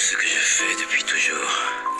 ce que je fais depuis toujours,